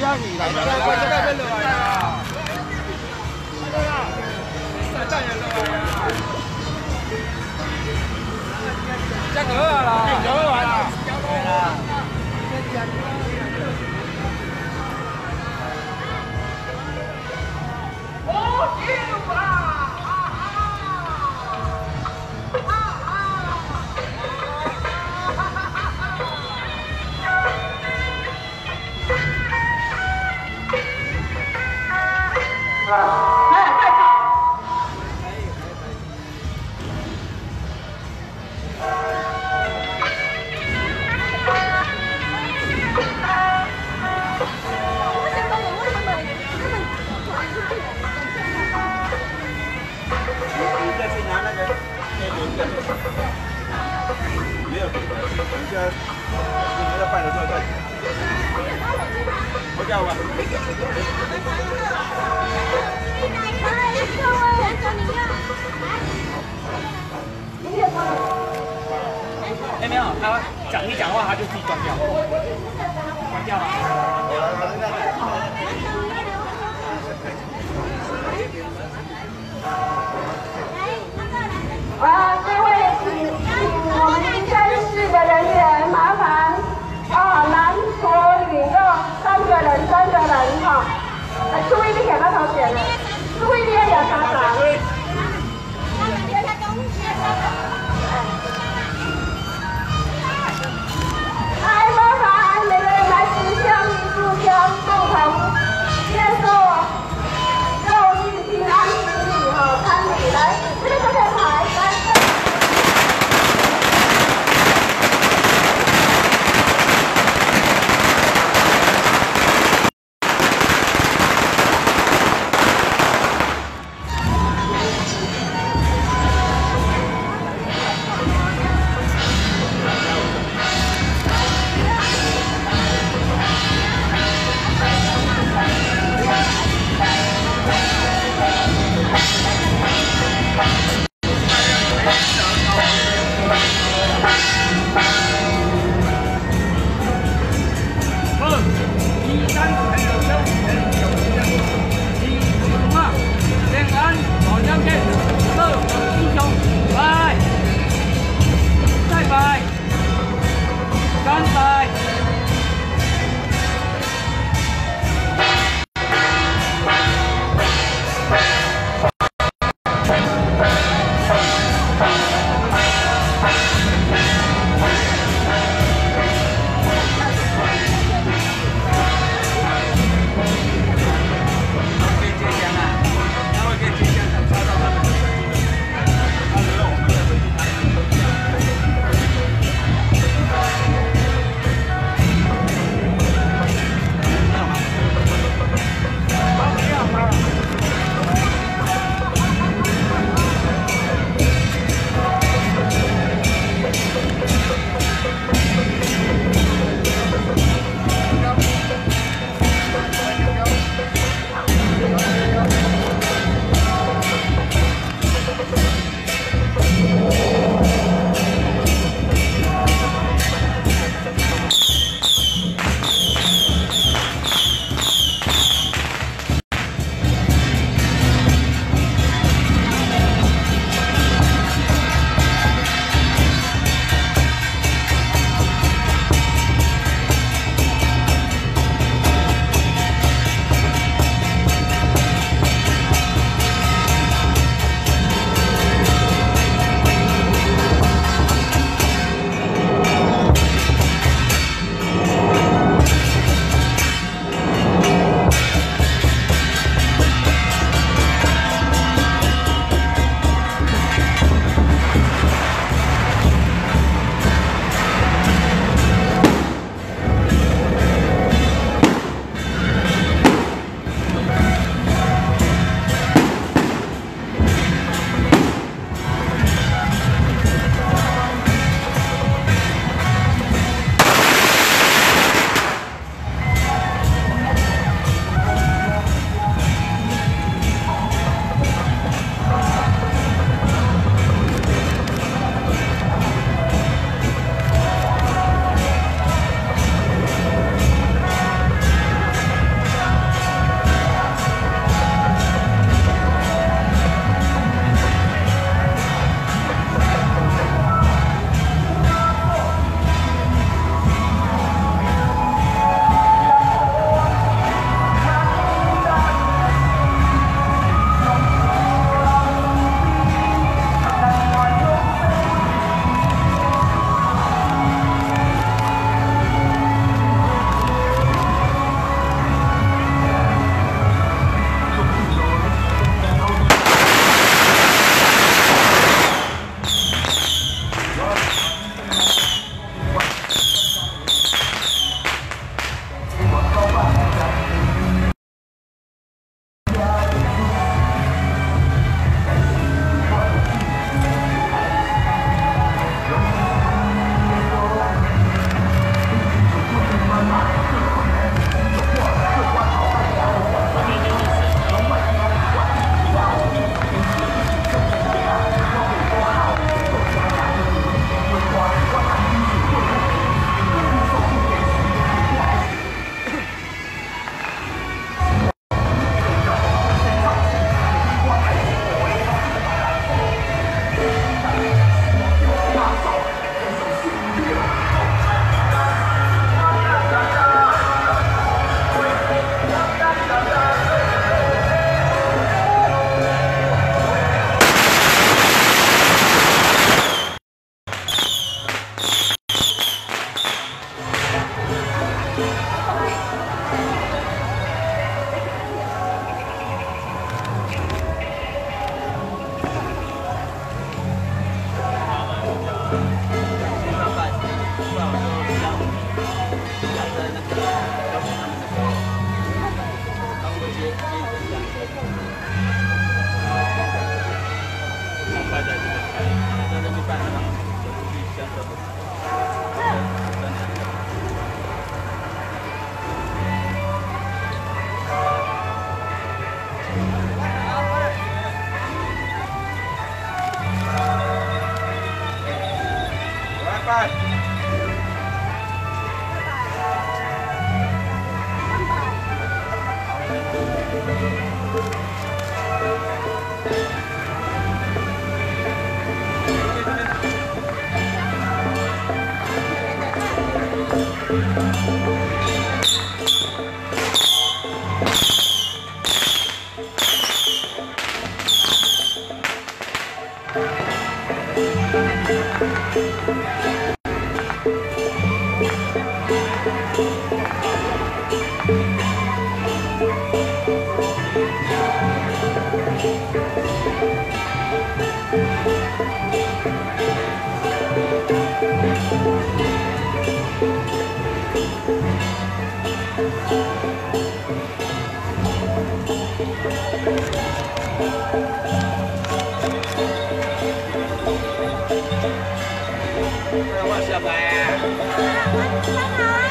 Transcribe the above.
下面落来嘞，绝对哦，对下去来，你要办的时候再。我叫吧。哎，没有，他讲一讲话，他就自己关掉，关掉了。啊，这位请我们金人员麻烦啊，男左女右三个人，三个人哈，啊，注意你给他头选了，注意你要有家长。哎，麻烦每个人来持香一炷香，共同接受肉日平安之礼哈，参礼来，